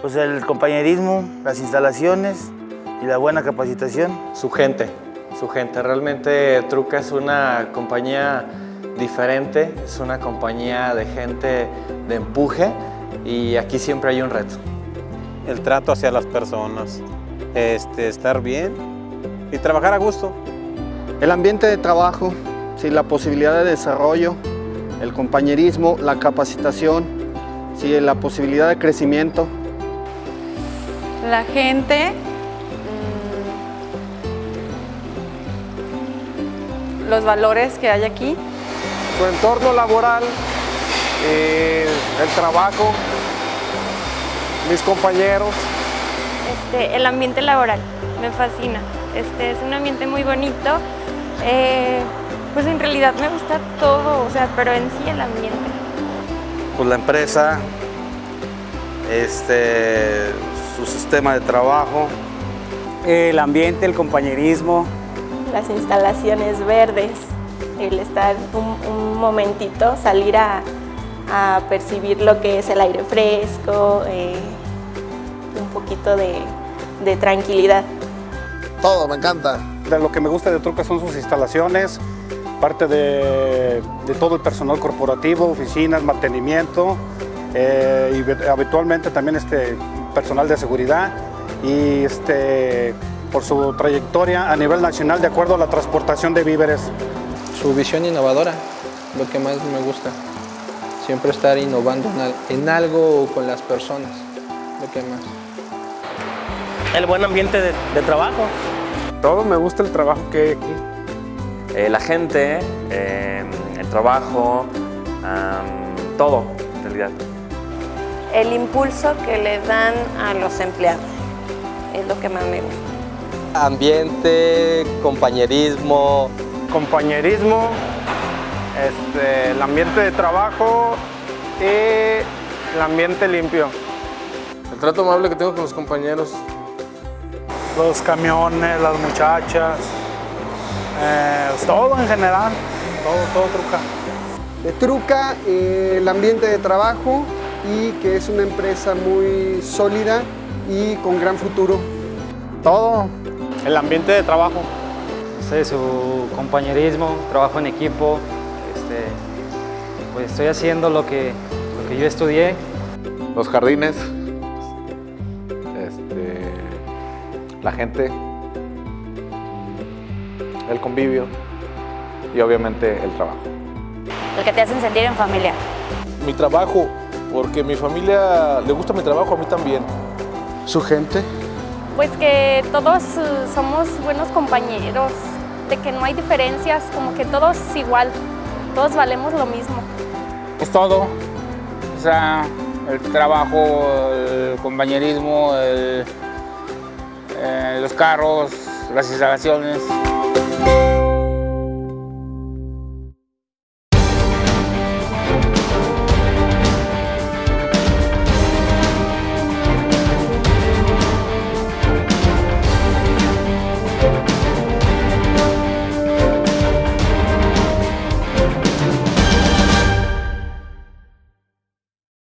Pues el compañerismo, las instalaciones y la buena capacitación. Su gente, su gente. Realmente Truca es una compañía diferente, es una compañía de gente de empuje y aquí siempre hay un reto. El trato hacia las personas, este, estar bien y trabajar a gusto. El ambiente de trabajo, sí, la posibilidad de desarrollo, el compañerismo, la capacitación, sí, la posibilidad de crecimiento. La gente, mm, los valores que hay aquí. Su entorno laboral, eh, el trabajo, mis compañeros. Este, el ambiente laboral, me fascina. Este, es un ambiente muy bonito. Eh, pues en realidad me gusta todo, o sea, pero en sí el ambiente. Pues la empresa, este, su sistema de trabajo. El ambiente, el compañerismo. Las instalaciones verdes, el estar un, un momentito, salir a, a, percibir lo que es el aire fresco, eh, un poquito de, de tranquilidad. Todo, me encanta. De lo que me gusta de Truca son sus instalaciones, parte de, de todo el personal corporativo, oficinas, mantenimiento eh, y habitualmente también este personal de seguridad y este, por su trayectoria a nivel nacional de acuerdo a la transportación de víveres. Su visión innovadora, lo que más me gusta. Siempre estar innovando en algo con las personas, lo que más. El buen ambiente de, de trabajo. Todo me gusta el trabajo que hay aquí. Eh, la gente, eh, el trabajo, um, todo en realidad. El impulso que le dan a los empleados es lo que más me gusta. Ambiente, compañerismo. Compañerismo, este, el ambiente de trabajo y el ambiente limpio. El trato amable que tengo con los compañeros. Los camiones, las muchachas, eh, todo en general, todo, todo Truca. De Truca, eh, el ambiente de trabajo y que es una empresa muy sólida y con gran futuro. Todo, el ambiente de trabajo. Su compañerismo, trabajo en equipo, este, pues estoy haciendo lo que, lo que yo estudié. Los jardines, este, la gente, el convivio y obviamente el trabajo. El que te hacen sentir en familia. Mi trabajo, porque mi familia le gusta mi trabajo, a mí también. Su gente. Pues que todos somos buenos compañeros, de que no hay diferencias, como que todos igual, todos valemos lo mismo. Pues todo, o sea, el trabajo, el compañerismo, el, eh, los carros, las instalaciones.